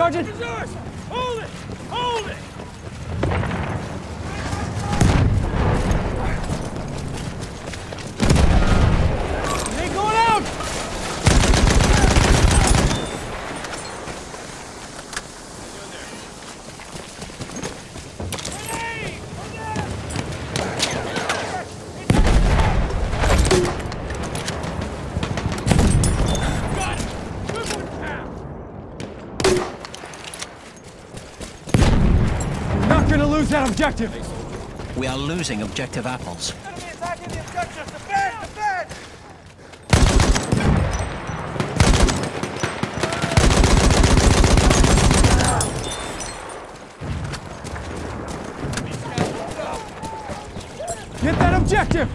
Sergeant? It's yours! Hold it! Hold it! He ain't going out! We're not gonna lose that objective! We are losing objective apples. Enemy attacking the objective! Defend! Defend! Get that objective!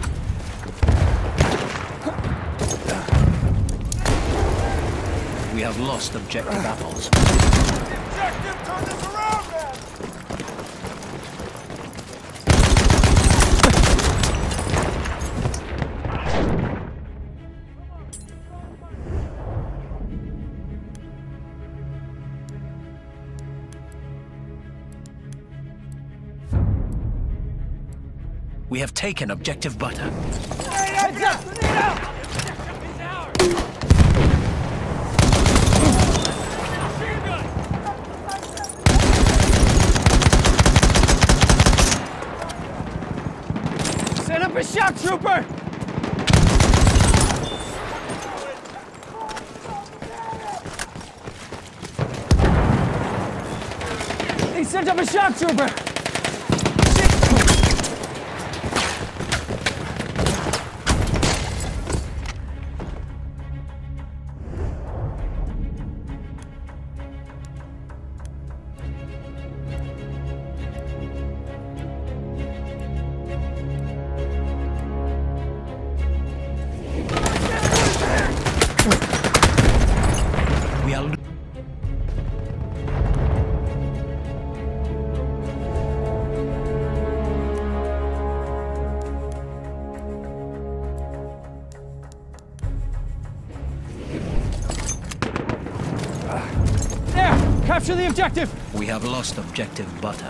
We have lost objective apples. Objective! We have taken objective butter. Heads up! Set up a shock trooper! He sent up a shock trooper! Objective! We have lost objective butter.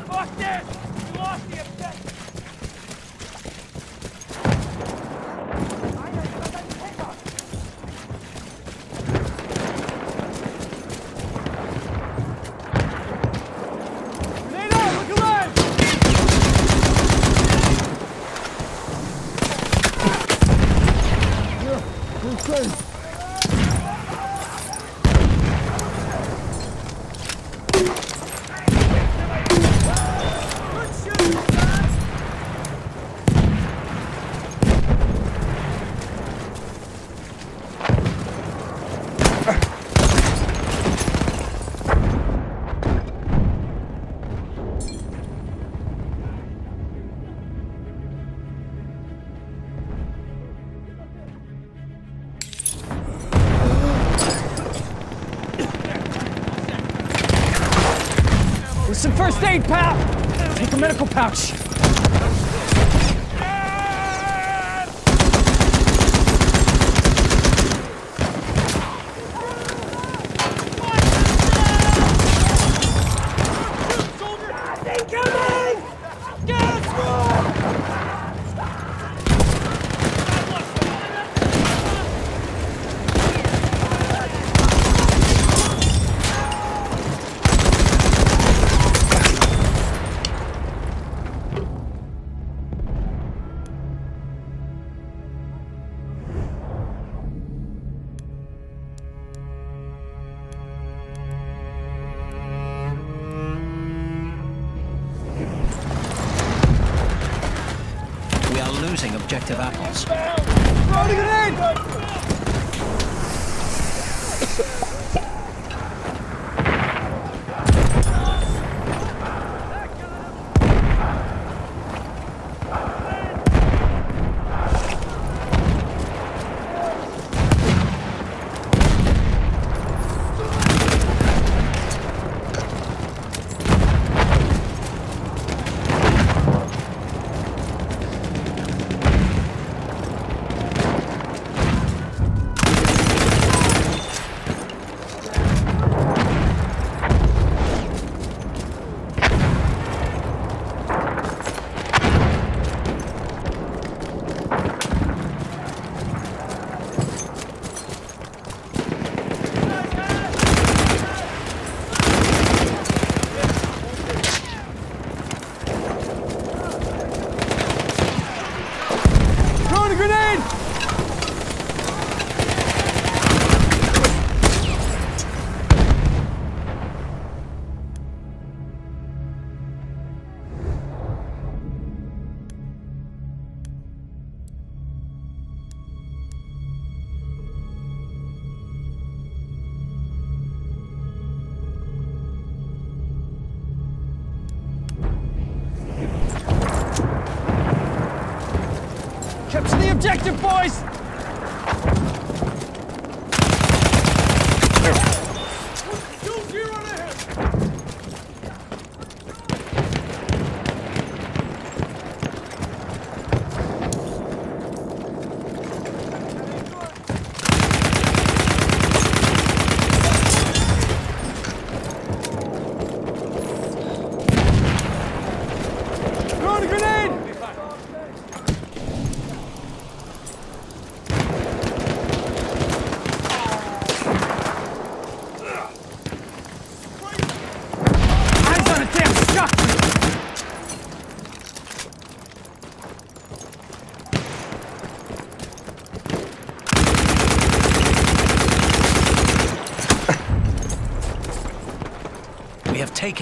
Take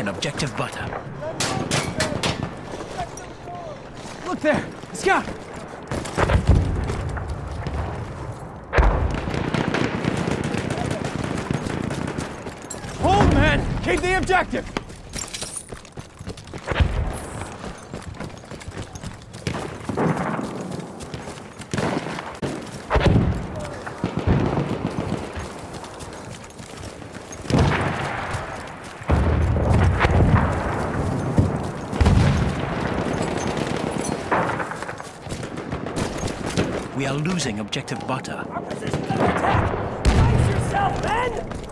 objective butter. Look there! Scout! Hold, man! Keep the objective! losing objective butter. Our position under attack! Brace yourself, men!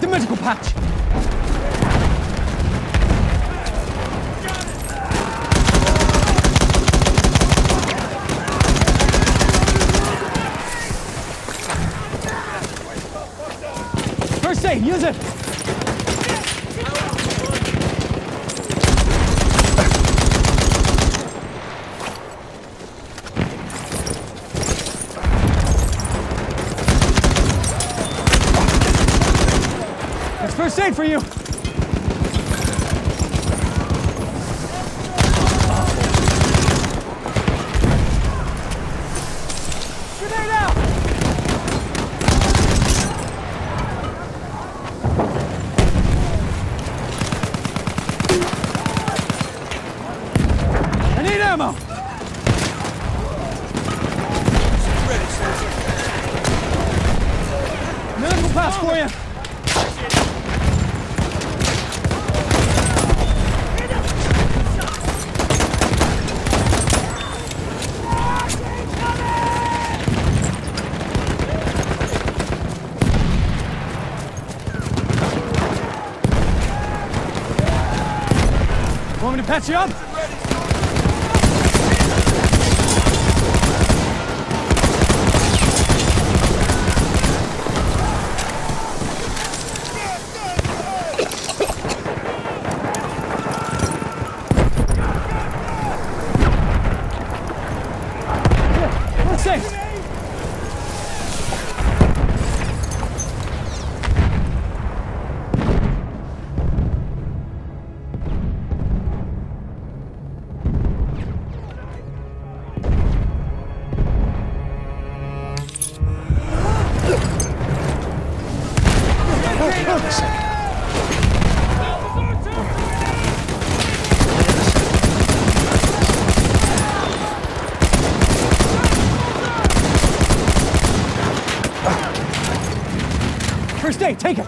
The medical patch. I'm safe for you. Catch you up! Okay, take it.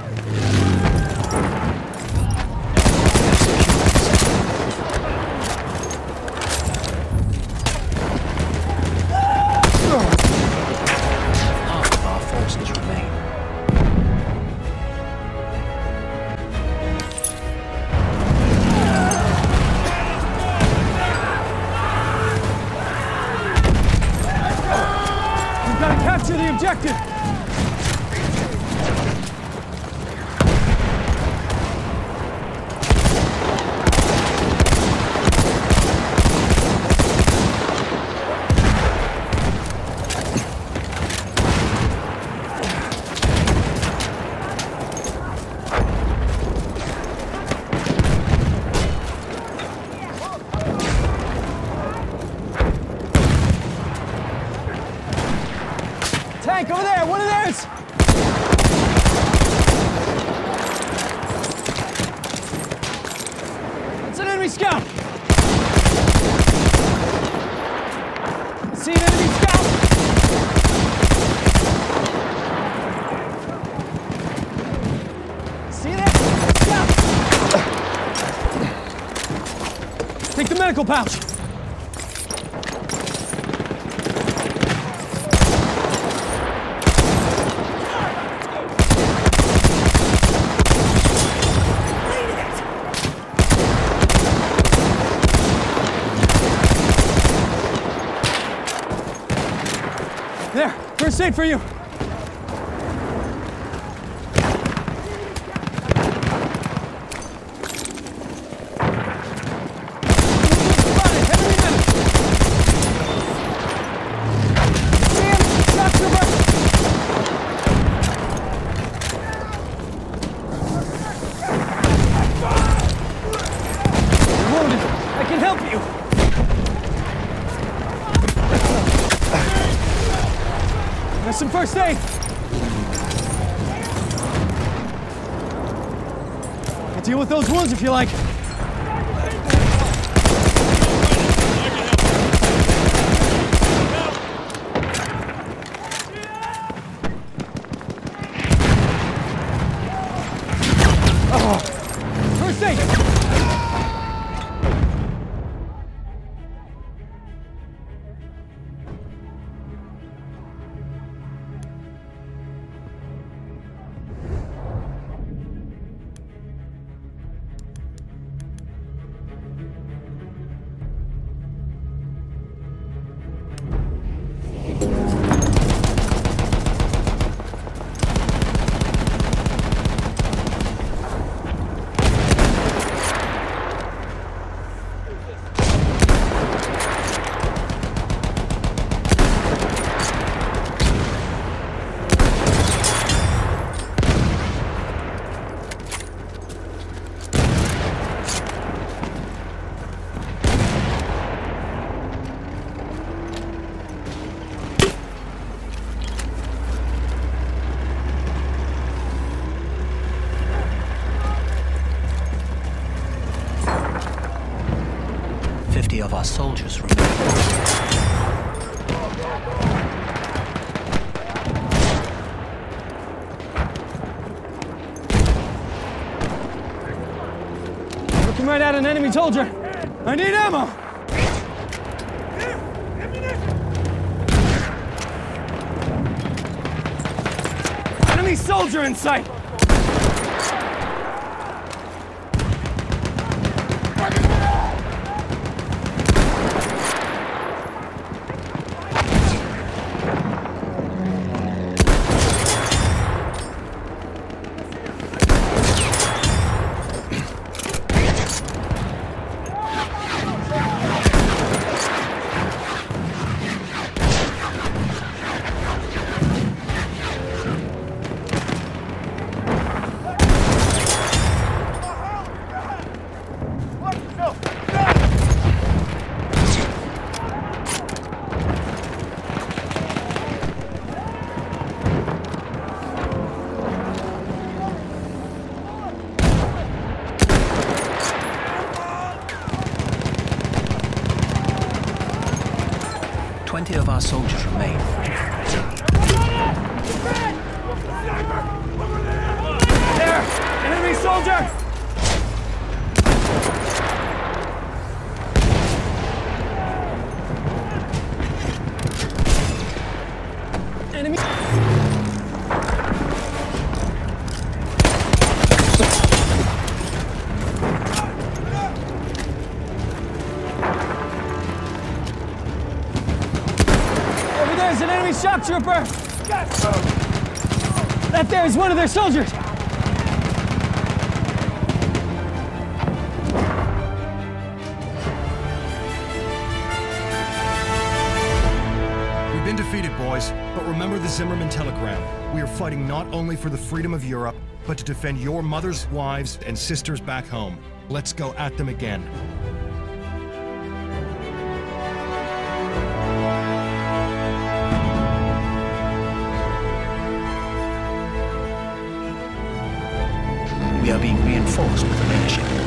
medical pouch. There, we're for you. if you like. point out an enemy soldier. I need ammo! Enemy soldier in sight! Shock trooper! That there is one of their soldiers! We've been defeated, boys, but remember the Zimmerman telegram. We are fighting not only for the freedom of Europe, but to defend your mothers, wives, and sisters back home. Let's go at them again. Reinforced with a airship.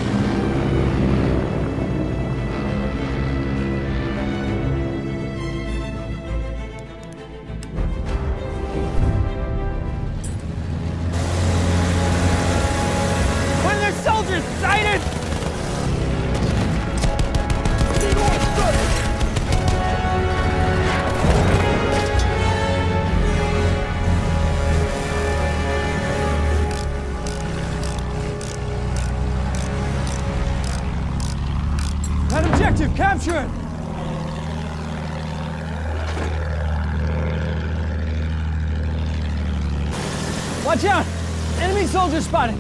Spotted!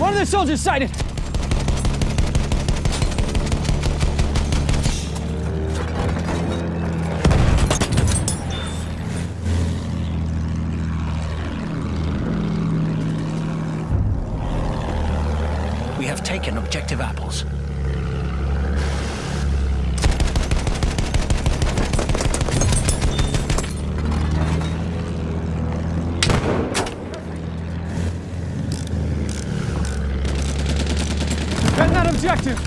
One of the soldiers sighted! Objective apples. That objective!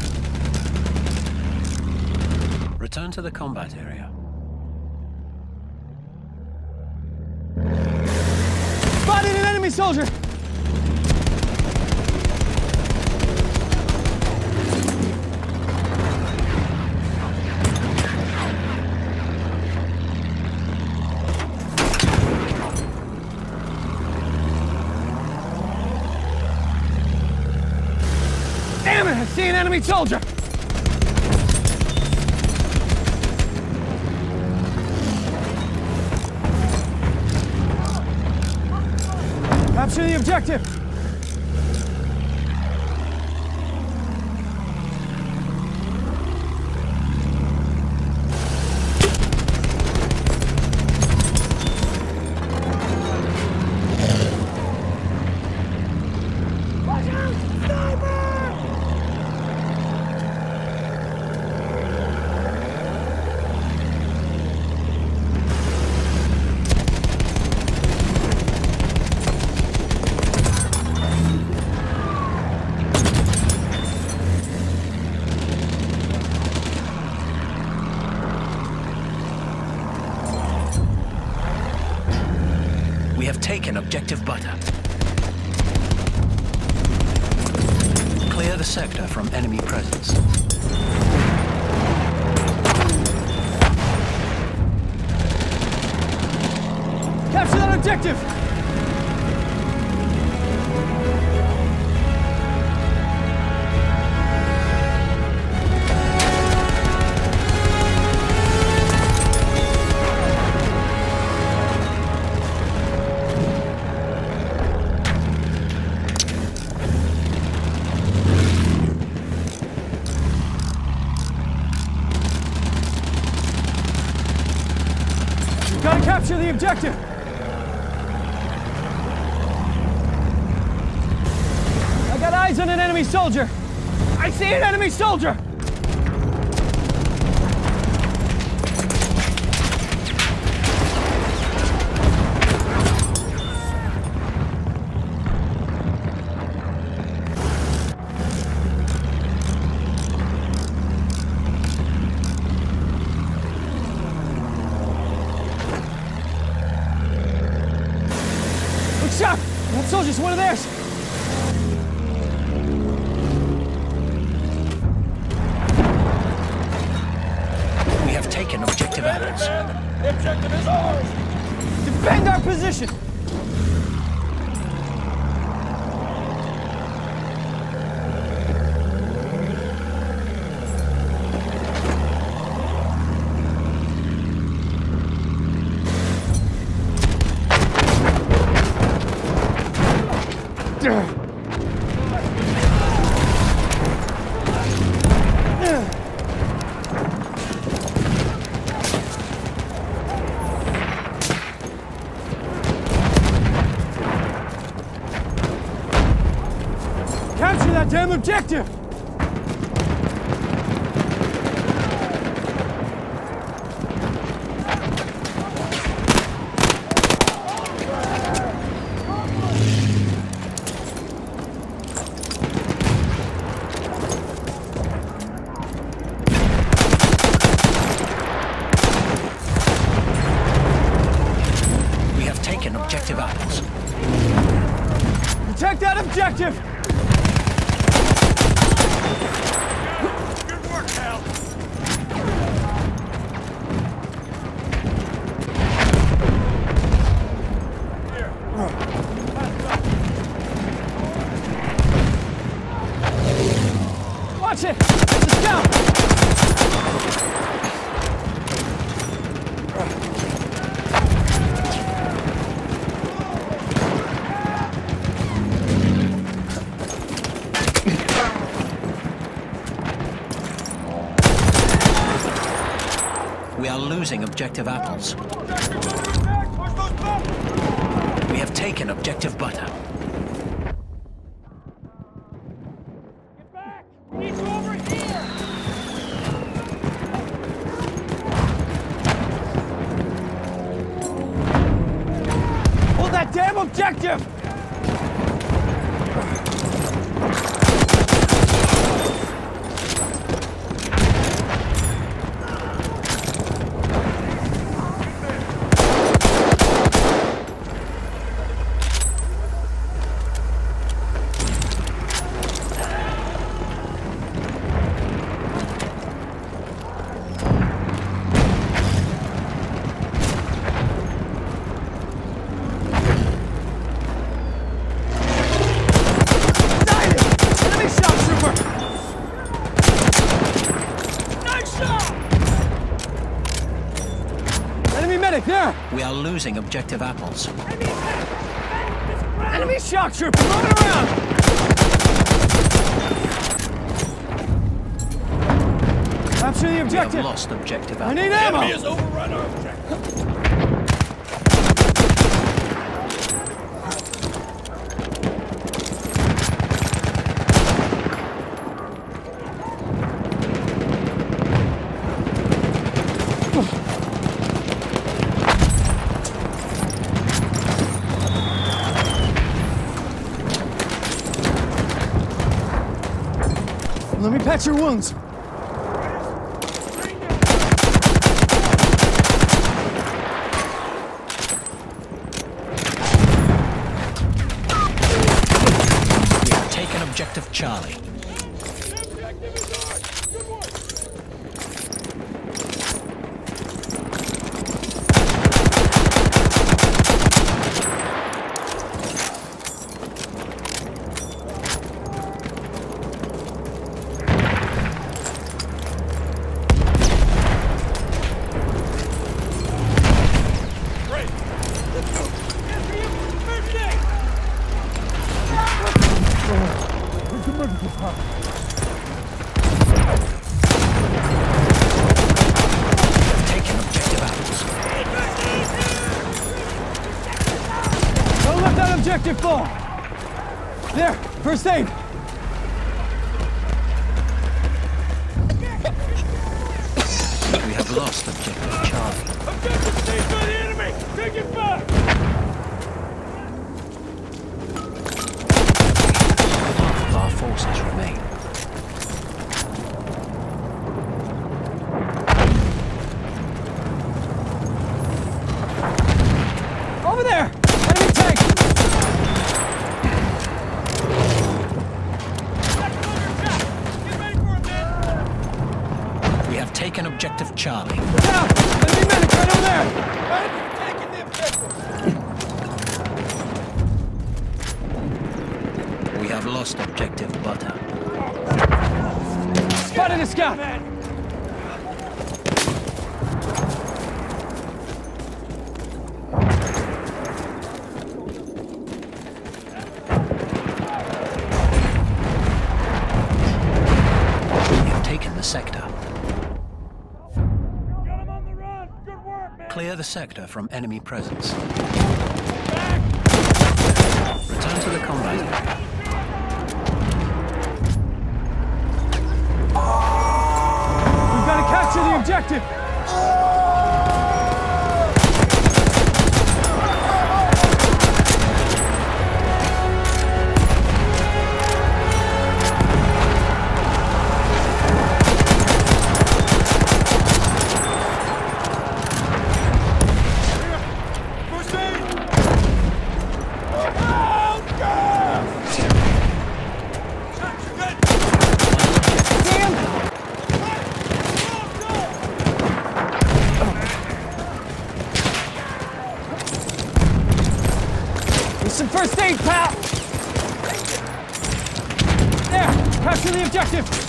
Return to the combat area. Spotted an enemy soldier! Damn it! I enemy soldier! Capture the objective! Objective! Soldier! Capture that damn objective! We have taken objective apples. Protect that objective! Good work, Hal! Here. Watch it! It's a scout! We are losing objective apples. Losing objective apples. Enemy shock trooper moving around! Capture the We have lost objective I need ammo! Enemy has overrun our objective. Your wounds. We have taken objective Charlie. Objective is ours! Good work! Great! Let's go! After you! Move today! We have taken objective apples. Don't let that objective fall! There, first aid! We have lost objective Charlie. Objective seized by the enemy! Take it back! Half of our forces remain. sector from enemy presence. Return to the combat. We've got to capture the objective! Dzieciakiem!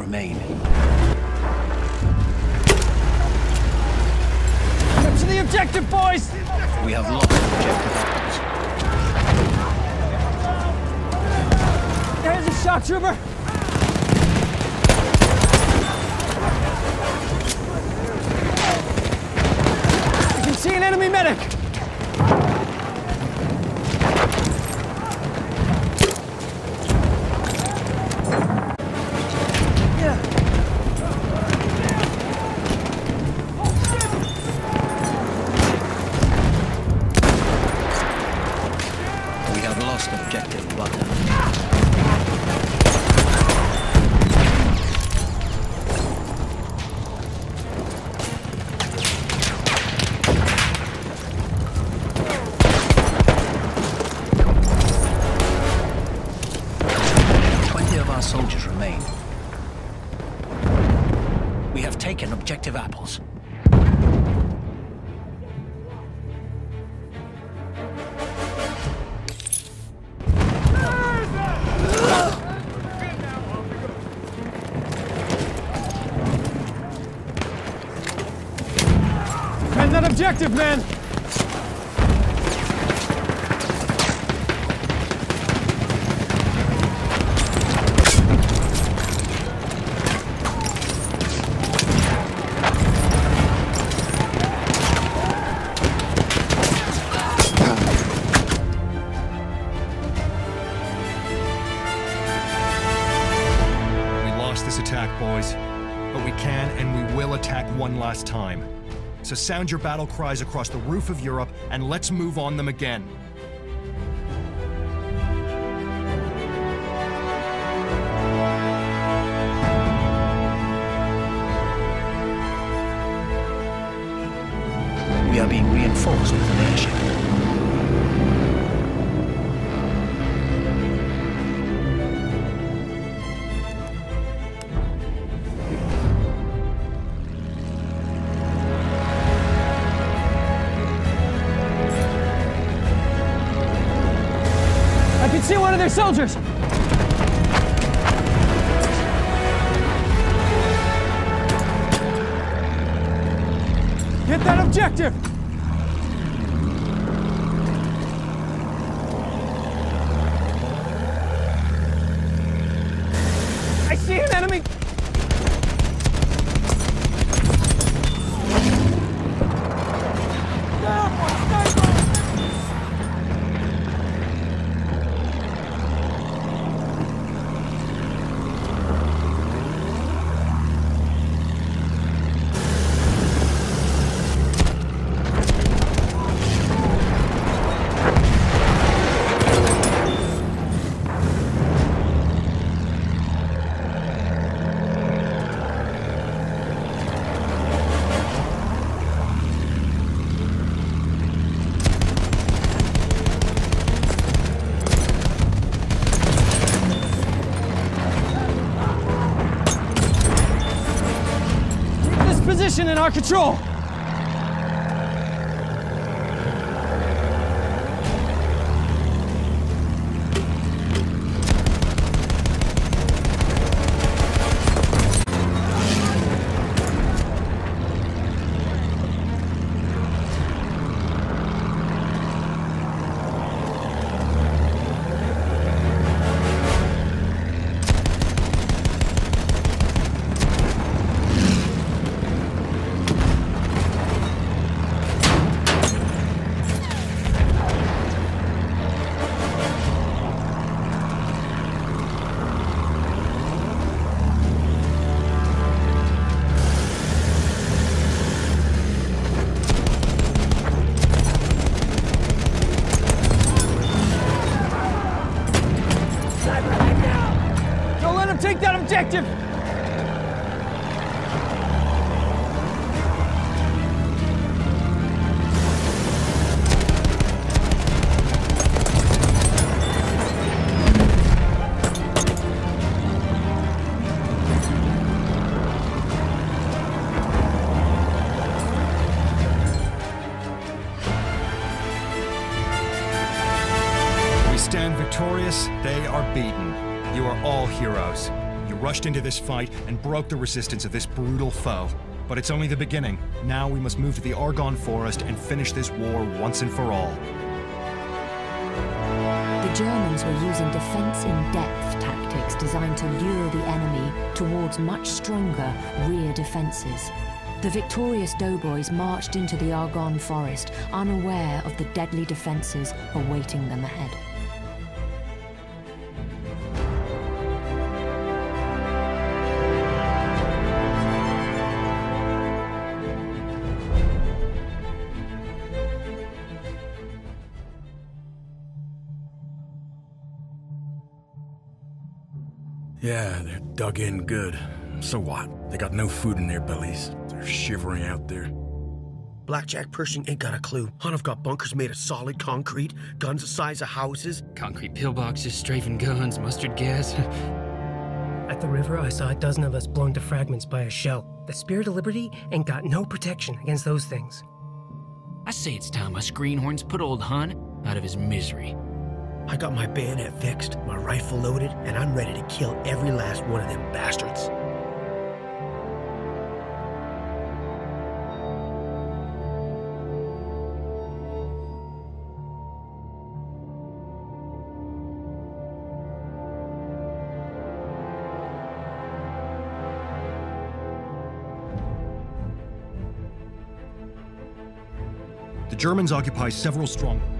remain. Get to the objective, boys! We have lost the objective. There's a shock trooper! Defend that sound your battle cries across the roof of Europe and let's move on them again. Soldiers! In our control! Take rushed into this fight and broke the resistance of this brutal foe. But it's only the beginning. Now we must move to the Argonne Forest and finish this war once and for all. The Germans were using defense in depth tactics designed to lure the enemy towards much stronger rear defenses. The victorious doughboys marched into the Argonne forest, unaware of the deadly defenses awaiting them ahead. Yeah, they're dug in good. So what? They got no food in their bellies. They're shivering out there. Blackjack Pershing ain't got a clue. Hunov got bunkers made of solid concrete, guns the size of houses. Concrete pillboxes, strafing guns, mustard gas. At the river, I saw a dozen of us blown to fragments by a shell. The Spirit of Liberty ain't got no protection against those things. I say it's time us greenhorns put old Hun out of his misery. I got my bayonet fixed, my rifle loaded, and I'm ready to kill every last one of them bastards. The Germans occupy several strongholds.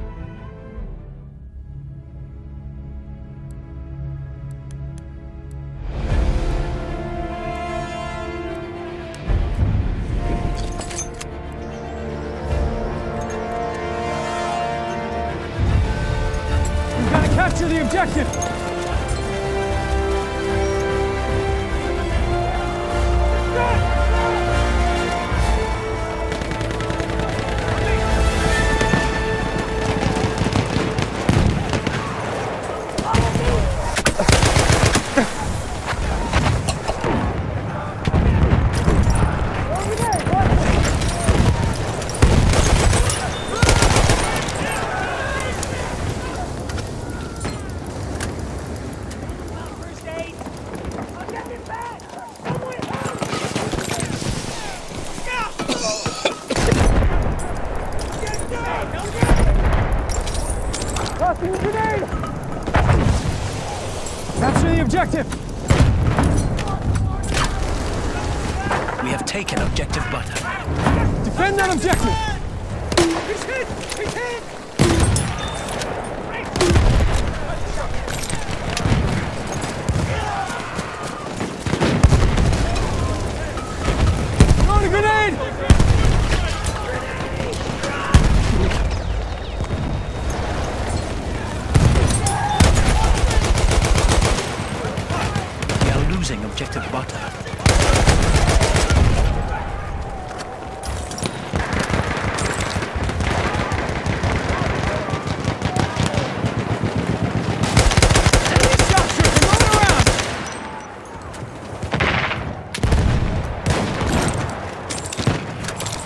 bit of butter.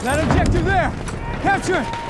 That objective there! Capture it!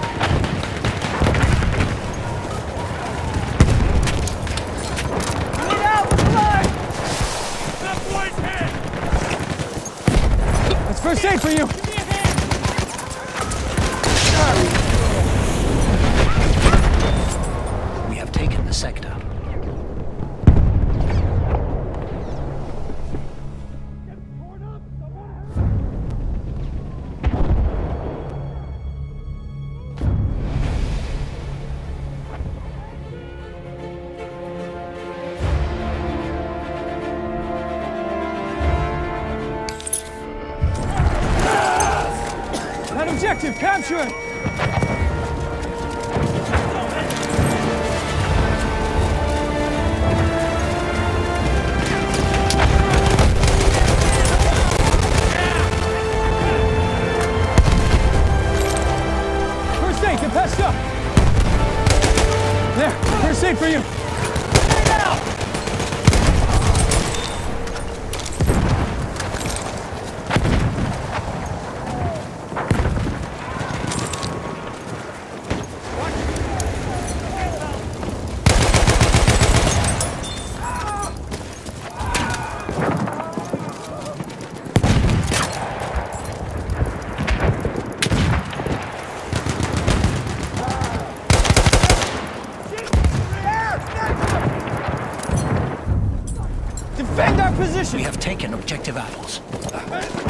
taken objective apples.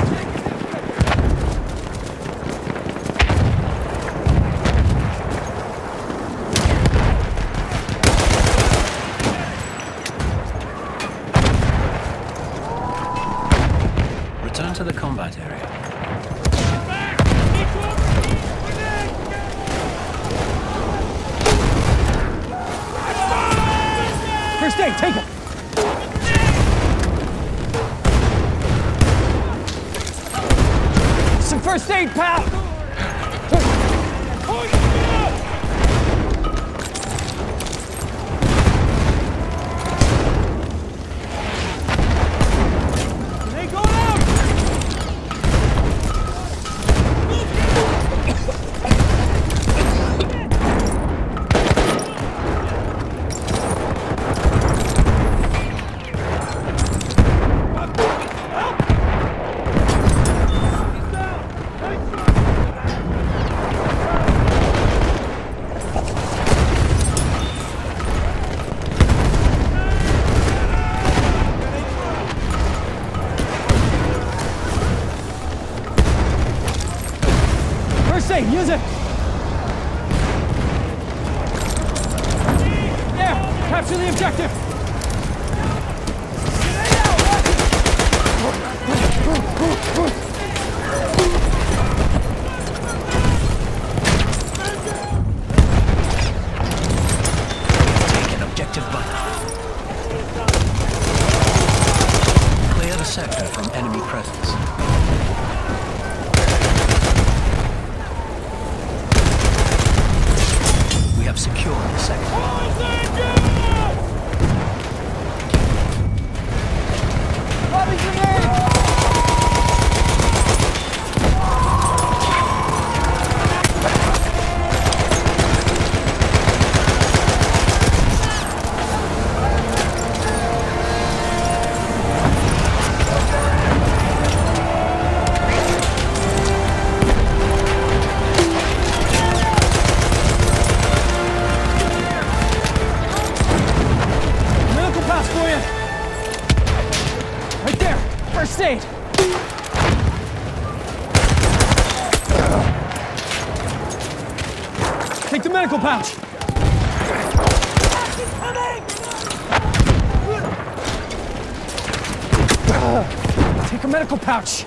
A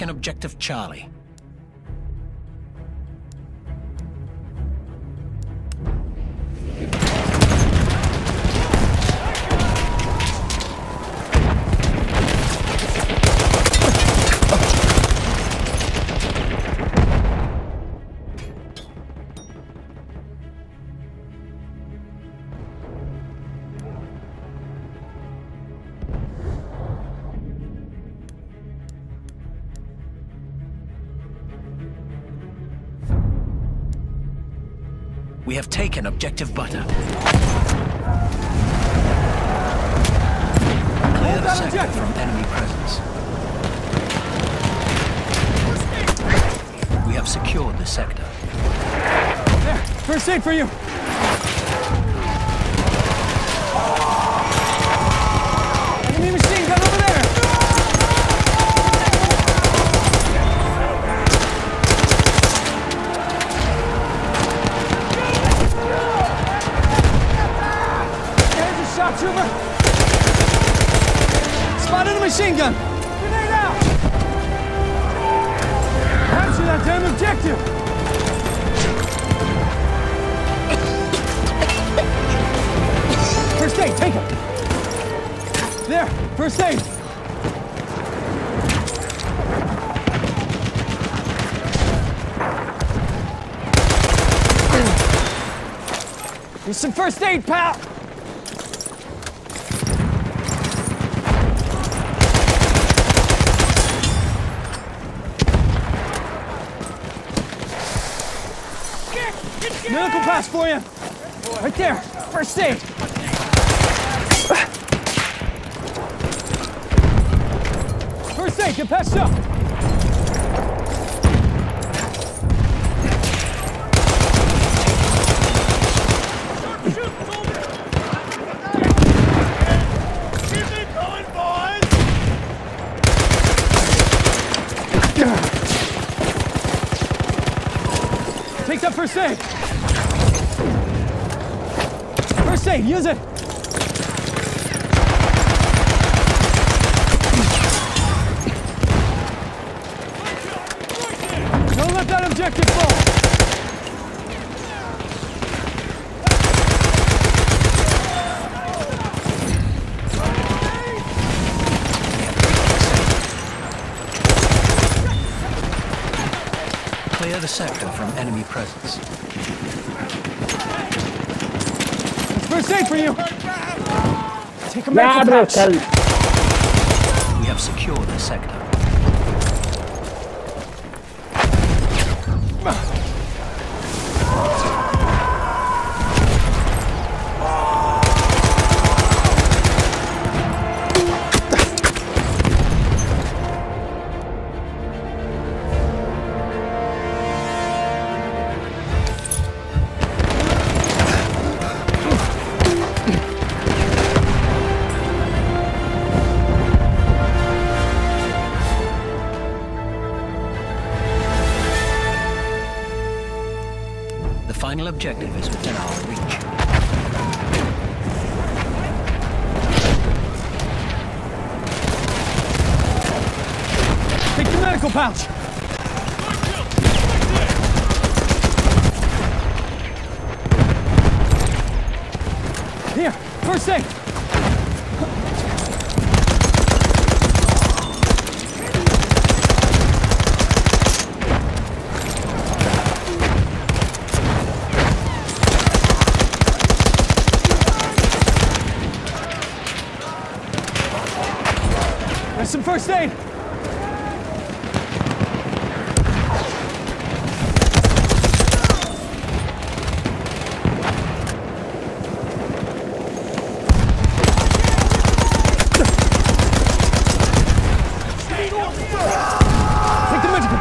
Taken objective Charlie. Objective butter. Clear the sector from enemy presence. We have secured the sector. There, first aid for you! Machine gun! Grenade out! Capture that damn objective! First aid, take it! There, first aid! Here's some first aid, pal! Get! Get Medical for you. Right there. First aid. First aid, get patched up. Take that first aid. First use it. Don't let that objective fall. Clear the sector from enemy presence. First aid for you. Take a Ya, medical bro, patch. We have secured the sector.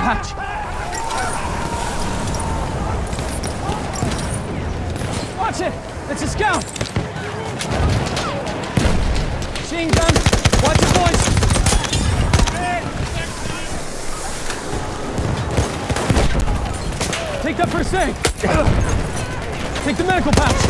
Patch. Watch it. It's a scout. Machine gun. Watch your voice. Take that first aid. Take the medical patch.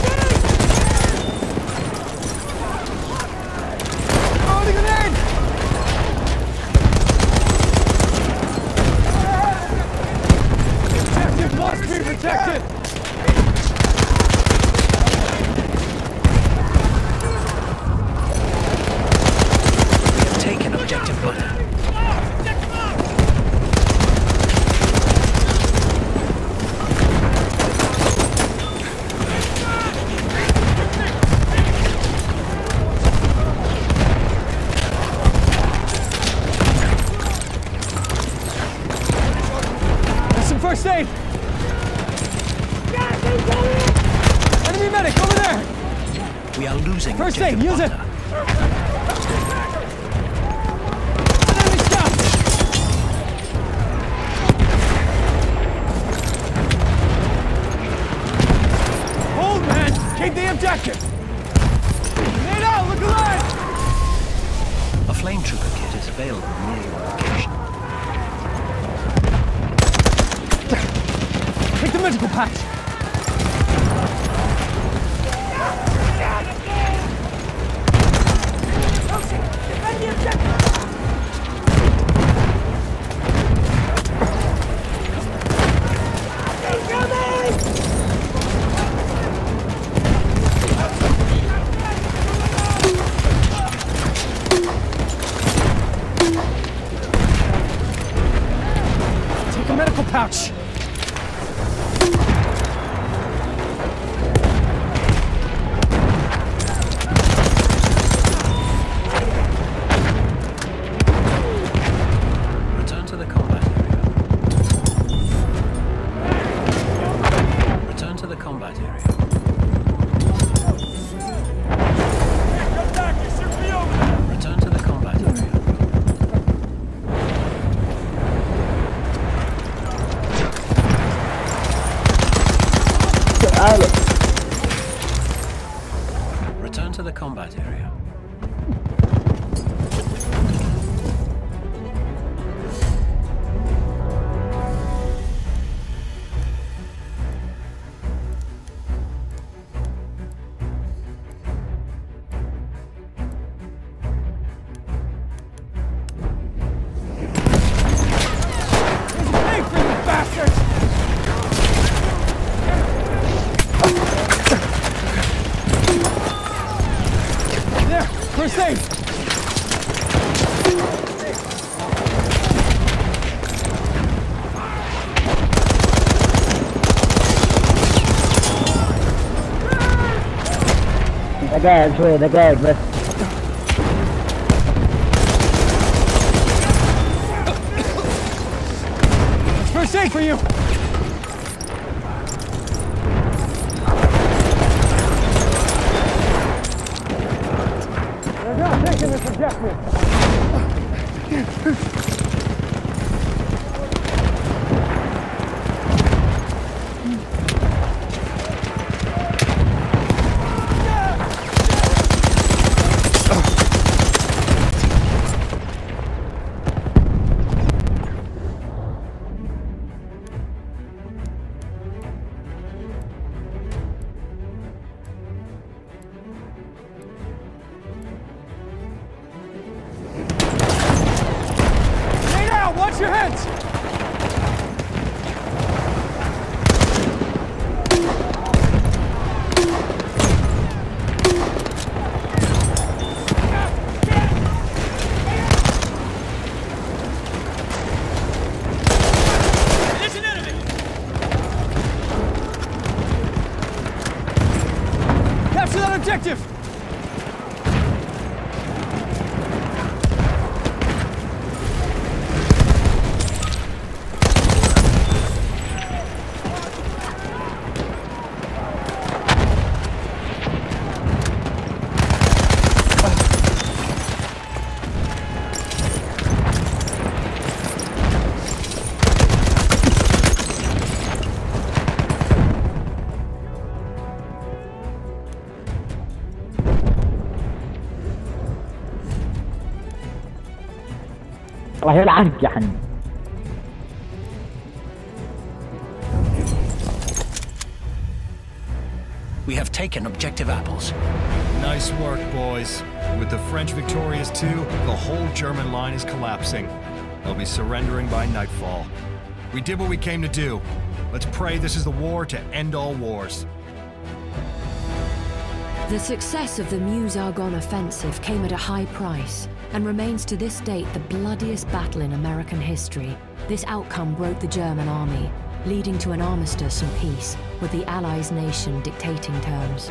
stairs where they go, but... It's first aid for you! They're not taking this objective! الله يلعنك يا حنين We have taken objective apples. Nice work, boys. With the French victorious too, the whole German line is collapsing. They'll be surrendering by nightfall. We did what we came to do. Let's pray this is the war to end all wars. The success of the Meuse-Argonne offensive came at a high price and remains to this date the bloodiest battle in American history. This outcome broke the German army, leading to an armistice and peace, with the Allies' nation dictating terms.